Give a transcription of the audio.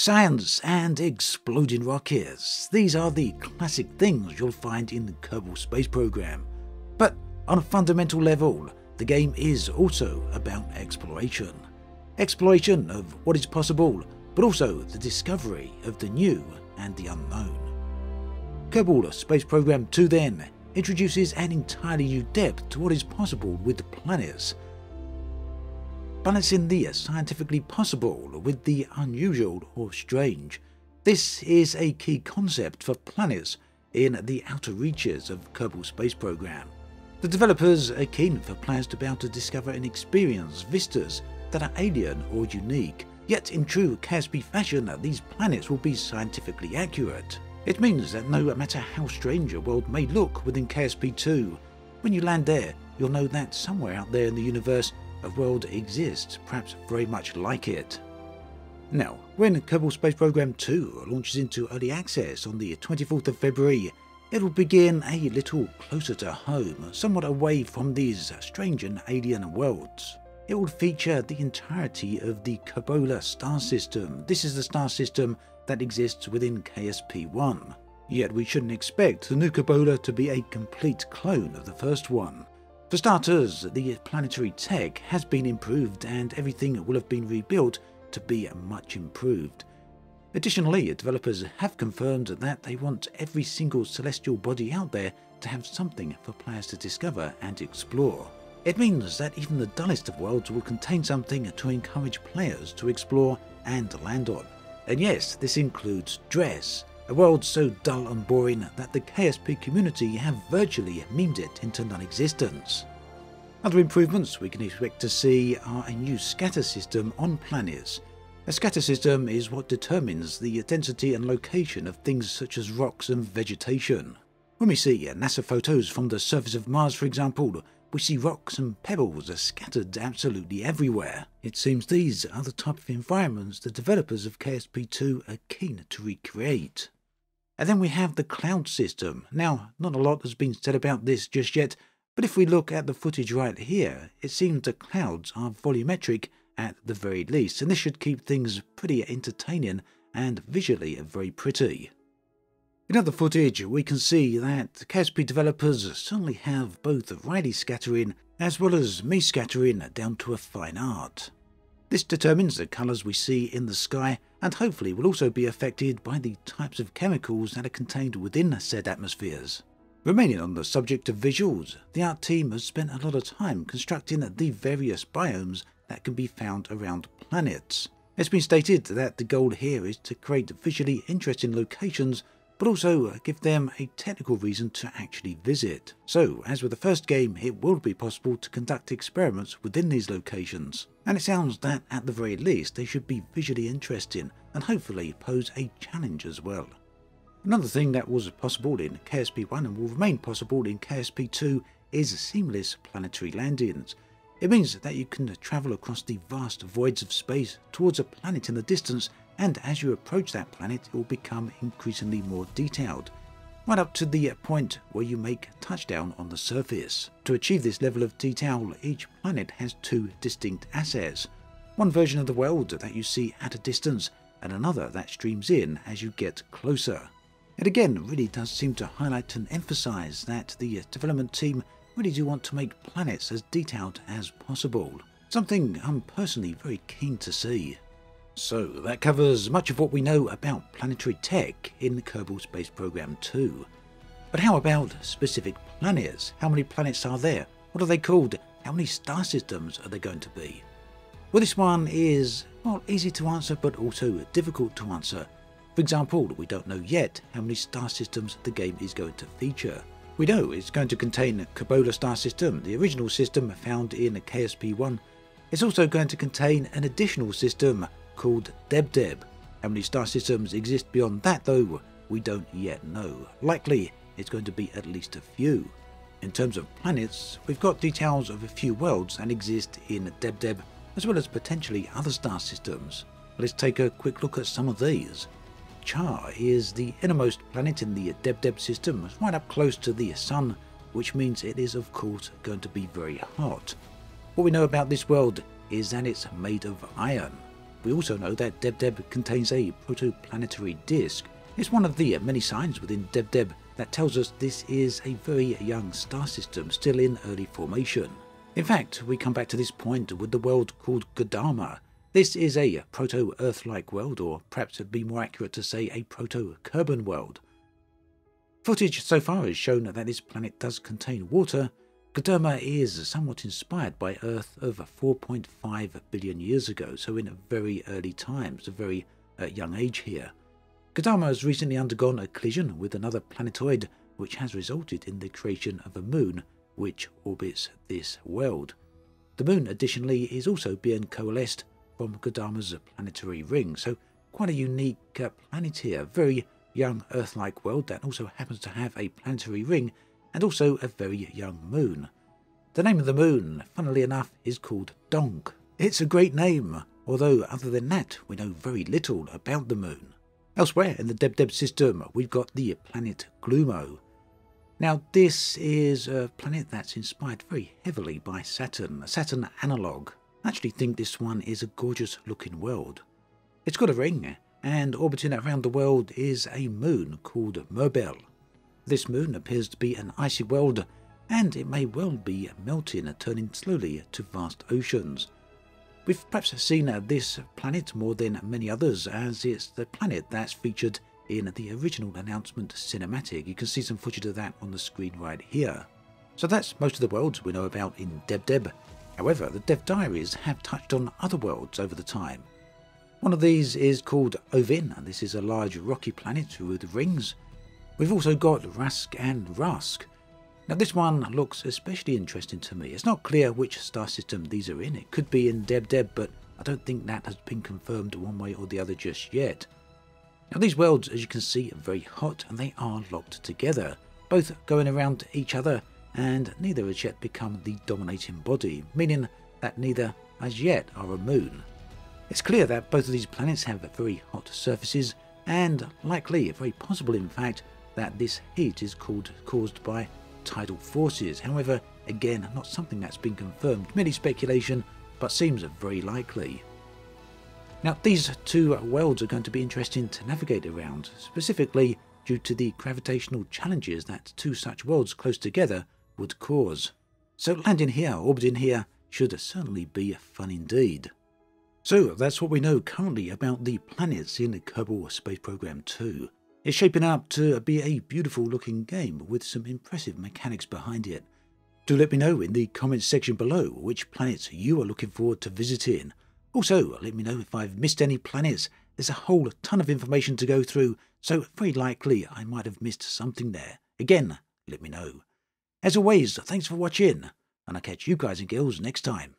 Science and exploding rockets. These are the classic things you'll find in the Kerbal Space Program. But on a fundamental level, the game is also about exploration. Exploration of what is possible, but also the discovery of the new and the unknown. Kerbal Space Program 2 then introduces an entirely new depth to what is possible with the planets balancing the scientifically possible with the unusual or strange. This is a key concept for planets in the outer reaches of Kerbal Space Program. The developers are keen for players to be able to discover and experience vistas that are alien or unique, yet in true KSP fashion, these planets will be scientifically accurate. It means that no matter how strange a world may look within KSP 2, when you land there, you'll know that somewhere out there in the universe a world exists, perhaps very much like it. Now, when Kerbal Space Program 2 launches into early access on the 24th of February, it will begin a little closer to home, somewhat away from these strange and alien worlds. It will feature the entirety of the Kerbola star system. This is the star system that exists within KSP-1. Yet we shouldn't expect the new Kerbola to be a complete clone of the first one. For starters, the planetary tech has been improved and everything will have been rebuilt to be much improved. Additionally, developers have confirmed that they want every single celestial body out there to have something for players to discover and explore. It means that even the dullest of worlds will contain something to encourage players to explore and land on. And yes, this includes Dres, a world so dull and boring that the KSP community have virtually memed it into non-existence. Other improvements we can expect to see are a new scatter system on planets. A scatter system is what determines the density and location of things such as rocks and vegetation. When we see NASA photos from the surface of Mars, for example, we see rocks and pebbles are scattered absolutely everywhere. It seems these are the type of environments the developers of KSP2 are keen to recreate. And then we have the cloud system. Now, not a lot has been said about this just yet, but if we look at the footage right here, it seems the clouds are volumetric at the very least, and this should keep things pretty entertaining and visually very pretty. In other footage, we can see that KSP developers certainly have both Rayleigh scattering as well as Mie scattering down to a fine art. This determines the colours we see in the sky and hopefully will also be affected by the types of chemicals that are contained within said atmospheres. Remaining on the subject of visuals, the art team has spent a lot of time constructing the various biomes that can be found around planets. It's been stated that the goal here is to create visually interesting locations but also uh, give them a technical reason to actually visit. So, as with the first game, it will be possible to conduct experiments within these locations. And it sounds that at the very least they should be visually interesting and hopefully pose a challenge as well. Another thing that was possible in KSP-1 and will remain possible in KSP-2 is seamless planetary landings. It means that you can travel across the vast voids of space towards a planet in the distance and as you approach that planet it will become increasingly more detailed, right up to the point where you make touchdown on the surface. To achieve this level of detail, each planet has two distinct assets, one version of the world that you see at a distance and another that streams in as you get closer. It again really does seem to highlight and emphasize that the development team really do want to make planets as detailed as possible, something I'm personally very keen to see. So that covers much of what we know about planetary tech in the Kerbal Space Program 2. But how about specific planets? How many planets are there? What are they called? How many star systems are there going to be? Well, this one is, well, easy to answer, but also difficult to answer. For example, we don't know yet how many star systems the game is going to feature. We know it's going to contain Kerbola star system, the original system found in KSP-1. It's also going to contain an additional system called Deb-Deb. How many star systems exist beyond that though, we don't yet know. Likely it's going to be at least a few. In terms of planets, we've got details of a few worlds that exist in Deb-Deb, as well as potentially other star systems. Let's take a quick look at some of these. Char is the innermost planet in the Deb-Deb system, right up close to the Sun, which means it is of course going to be very hot. What we know about this world is that it's made of iron. We also know that Deb contains a protoplanetary disk. It's one of the many signs within Deb that tells us this is a very young star system still in early formation. In fact, we come back to this point with the world called Gurdamma. This is a proto-Earth like world, or perhaps it'd be more accurate to say a proto-Kerbin world. Footage so far has shown that this planet does contain water. Gurdamma is somewhat inspired by Earth of 4.5 billion years ago, so in very early times, a very uh, young age here. Gurdamma has recently undergone a collision with another planetoid, which has resulted in the creation of a moon which orbits this world. The moon, additionally, is also being coalesced from Gurdamma's planetary ring, so quite a unique uh, planet here. Very young Earth-like world that also happens to have a planetary ring and also a very young moon. The name of the moon, funnily enough, is called Donk. It's a great name, although other than that, we know very little about the moon. Elsewhere in the Deb Deb system, we've got the planet Glumo. Now, this is a planet that's inspired very heavily by Saturn, a Saturn analogue. I actually think this one is a gorgeous looking world. It's got a ring, and orbiting around the world is a moon called Merbel. This moon appears to be an icy world, and it may well be melting, turning slowly to vast oceans. We've perhaps seen this planet more than many others, as it's the planet that's featured in the original announcement cinematic. You can see some footage of that on the screen right here. So that's most of the worlds we know about in Deb Deb. However, the Dev Diaries have touched on other worlds over the time. One of these is called Ovin, and this is a large rocky planet with rings. We've also got Rask and Rusk. Now this one looks especially interesting to me. It's not clear which star system these are in. It could be in Deb Deb, but I don't think that has been confirmed one way or the other just yet. Now these worlds, as you can see, are very hot and they are locked together, both going around each other and neither has yet become the dominating body, meaning that neither as yet are a moon. It's clear that both of these planets have very hot surfaces and likely, very possible in fact, that this heat is called, caused by tidal forces. However, again, not something that's been confirmed, merely speculation, but seems very likely. Now, these two worlds are going to be interesting to navigate around, specifically due to the gravitational challenges that two such worlds close together would cause. So landing here, orbiting here, should certainly be fun indeed. So that's what we know currently about the planets in the Kerbal Space Program 2. It's shaping up to be a beautiful looking game with some impressive mechanics behind it. Do let me know in the comments section below which planets you are looking forward to visiting also, let me know if I've missed any planets. There's a whole ton of information to go through, so very likely I might have missed something there. Again, let me know. As always, thanks for watching, and I'll catch you guys and girls next time.